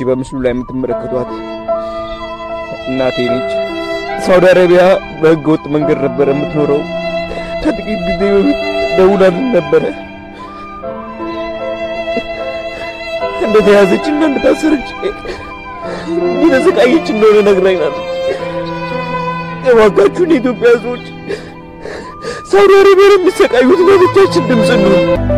ይቺ በምስሉ ላይ የምትመለከቷት እናቴ ነች። ሳውዲ አረቢያ በህገ ወጥ መንገድ ነበረ የምትኖረው። ከጥቂት ጊዜ በፊት ደውላልን ነበረ እንደተያዘች እና እንደታሰረች እየተሰቃየች እንደሆነ ነግራኛለች። የዋጋችሁን የኢትዮጵያ ሰዎች ሳውዲ አረቢያ የሚሰቃዩት ለብቻችን ድምፅ ነው።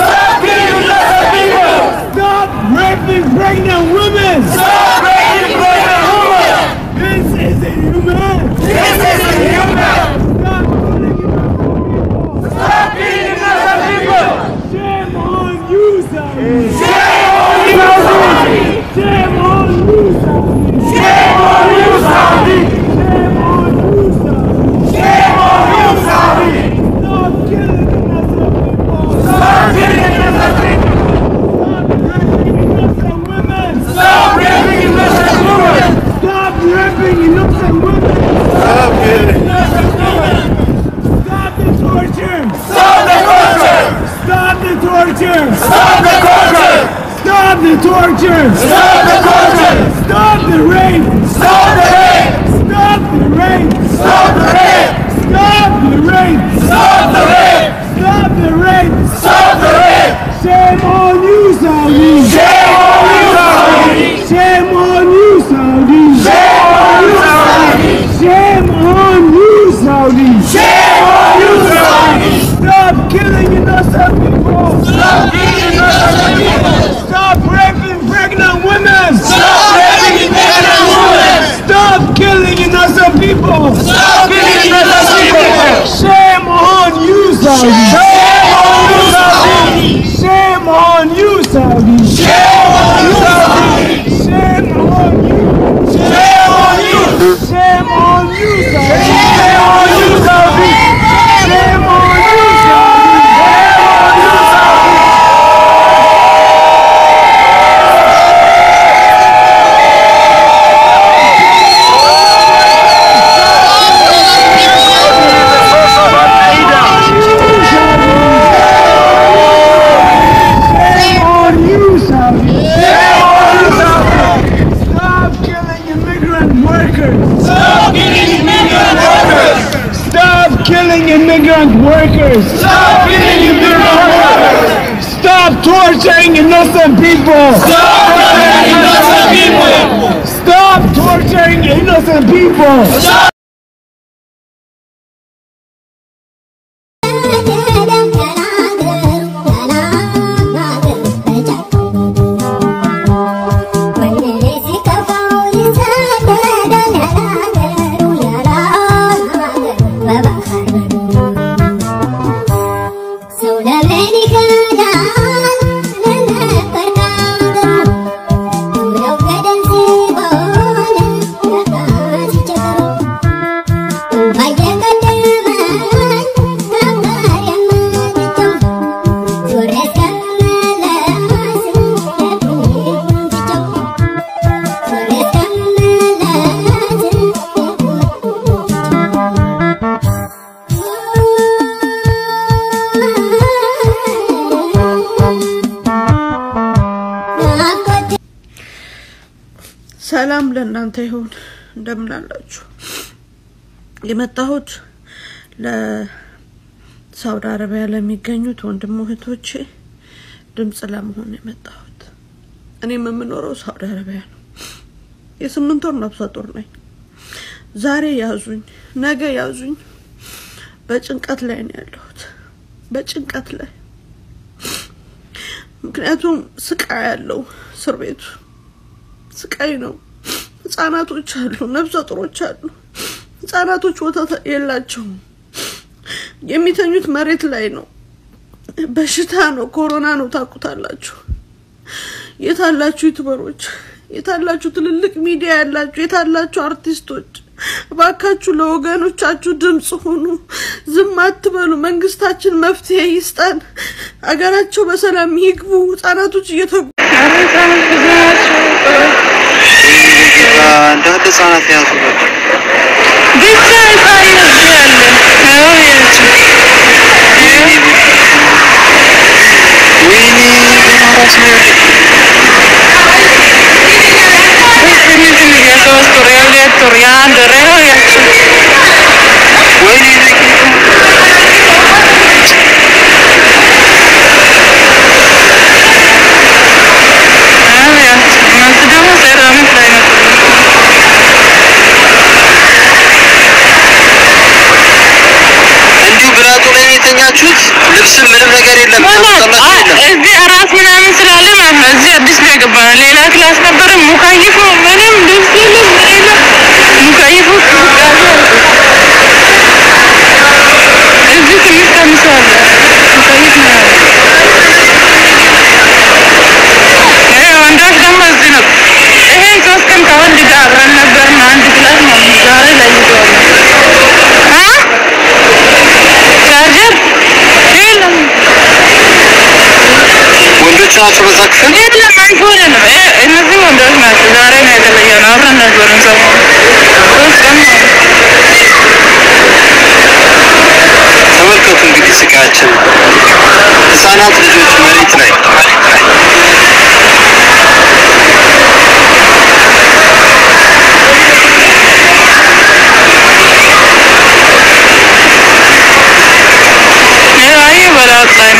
torture! Stop the torture! Stop the torture! Stop the torture! Stop the rape! Stop the rape! Stop the rape! Stop the rape! Stop the rape! Stop the rape! Stop the rape! Stop the rape! Shame Stop people! Stop beating pregnant people! Stop raping pregnant women! Stop raping pregnant women! Stop killing innocent people! Stop killing innocent people! Shame on you, Saudi! unarmed workers. Stop beating unarmed workers. Stop torturing innocent people. Stop torturing innocent people. Stop torturing innocent people. Stop ሰላም ለእናንተ ይሁን። እንደምን አላችሁ? የመጣሁት ለሳውዲ አረቢያ ለሚገኙት ወንድም እህቶቼ ድምጽ ለመሆን የመጣሁት። እኔም የምኖረው ሳውዲ አረቢያ ነው። የስምንት ወር ነፍሰ ጡር ነኝ። ዛሬ ያዙኝ፣ ነገ ያዙኝ። በጭንቀት ላይ ነው ያለሁት፣ በጭንቀት ላይ ምክንያቱም ስቃይ ያለው እስር ቤቱ ስቃይ ነው። ህጻናቶች አሉ፣ ነፍሰ ጡሮች አሉ። ህጻናቶች ወተት የላቸውም። የሚተኙት መሬት ላይ ነው። በሽታ ነው፣ ኮሮና ነው። ታውቁታላችሁ። የታላችሁ ዩቱበሮች፣ የታላችሁ ትልልቅ ሚዲያ ያላችሁ፣ የታላችሁ አርቲስቶች እባካችሁ ለወገኖቻችሁ ድምፅ ሁኑ። ዝም አትበሉ። መንግስታችን መፍትሄ ይስጠን። አገራቸው በሰላም ይግቡ። ህጻናቶች እየተጉ Dikit, dikit, dikit, dikit, እዚህ አዲስ ነው የገባነው። ሌላ ክላስ ነበረ። ሙካይፎ ምንም ልብስ የለም ሌላ ሙካይፎ እዚህ ትንሽ ቀንሷል። ከወንድ አንድ ክላስ ቻርጀር የለም ወንዶች ናቸው Voeren, hè? En dan zien we dus mensen daarin uit de legioen afrenden voor ons op. Dus dan Samar kokun gidisi kaçın. Sen altı çocuğu meritine. Ne ayı var atla